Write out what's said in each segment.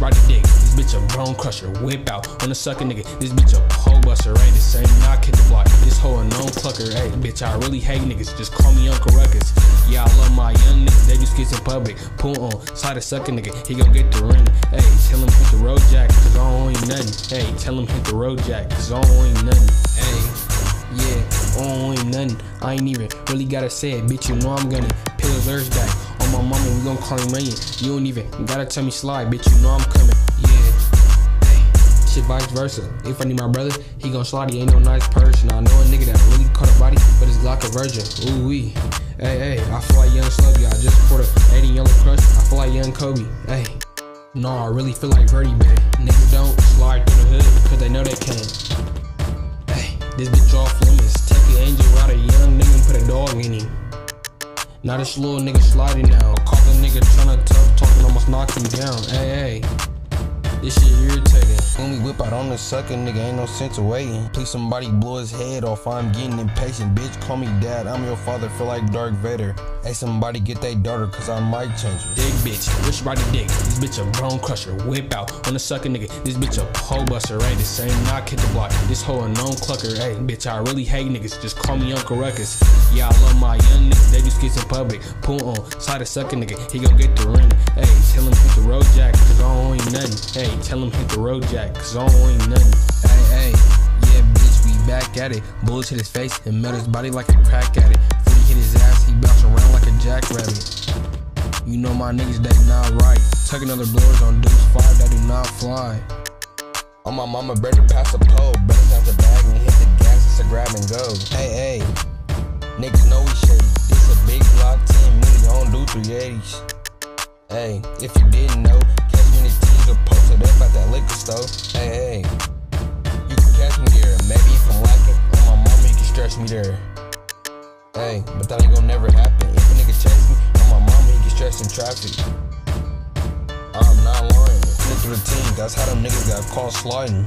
ride dick. This bitch a bone crusher, whip out on a sucker nigga. This bitch a pole buster, right? The same knock hit the block. This hoe a known plucker, hey, bitch. I really hate niggas, just call me Uncle Ruckus. Yeah, I love my young niggas, they do skits in public. Pull on, side a sucker nigga, he gon' get the ring. Hey, tell him hit the road jack, cause I don't nothing. Hey, tell him hit the road jack, cause I don't nothing. Hey, yeah, I don't nothing. I ain't even really gotta say it, bitch. You know I'm gonna pillars back. On my mama, we gon' call him million. You don't even gotta tell me slide, bitch. You know I'm coming. Yeah. Shit vice versa. If I need my brother, he gon' slide. He ain't no nice person. I know a nigga that really caught a body, but his Glock a virgin. Ooh wee. Hey, hey, I feel like young Sluggy. I just poured a 80 yellow crush. I feel like young Kobe. Hey. Nah, I really feel like Verdi, man. Niggas don't slide through the hood, cause they know they can. Hey, this bitch off limits. Take angel out a young nigga and put a dog in him. Now this little nigga sliding now. Caught the nigga tryna tough talking, almost knocked him down. Hey, hey. This shit irritating. When we whip out on the sucker, nigga, ain't no sense of waiting. Please somebody blow his head off, I'm getting impatient. Bitch, call me dad, I'm your father, feel like Darth Vader. Hey, somebody get they daughter, cause I might change her. Big bitch, ride the dick. This bitch a bone crusher, whip out on the sucker, nigga. This bitch a pole buster, right? The same knock hit the block. This hoe a known clucker, hey, bitch, I really hate niggas. Just call me Uncle Ruckus. Yeah, I love my young niggas, in public. Pull on, side a sucker, nigga, he gon' get the ring. Hey, tell him hit the road jack, cause I don't owe him nothing. Hey, tell him hit the road jack, cause I don't owe him nothing. Hey, hey, yeah, bitch, we back at it. Bullets hit his face and melt his body like a crack addict. Footy hit his ass, he bounce around like a jackrabbit. You know my niggas, they not right. Tucking other blowers on dudes five that do not fly. On my mama, better pass the pole. Better pass the bag and hit the gas, it's a grab and go. Hey, hey, niggas know we shady. A big block 10 million, don't do 380s. Hey, if you didn't know, catch me in the teaser posted up at that liquor store. Hey, hey, you can catch me there. Maybe if I'm lacking, on my mama, you can stretch me there. Hey, but that ain't gonna never happen. If a nigga chase me, on my mama, he get stressed in traffic. I'm not lying. Flip through the team, that's how them niggas got caught sliding.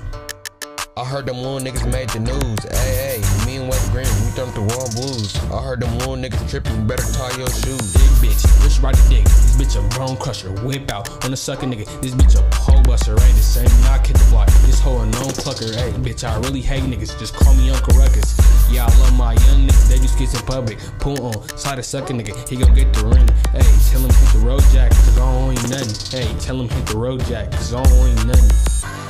I heard them little niggas made the news. Hey, hey, me and West Green, we thumped the wrong blues. I heard them little niggas tripping, better tie your shoes. Big bitch, rich ride dick. This bitch a bone crusher, whip out on the sucker nigga. This bitch a pole buster, right? The same knock hit the block. This hoe a known clucker, hey, bitch, I really hate niggas. Just call me Uncle Ruckus. Yeah, I love my young niggas, they do skits in public. Pull on, side a sucker nigga, he gon' get the ring. Hey, tell him hit the road jack, cause I don't nothing. Hey, tell him hit the road jack, cause I don't nothing.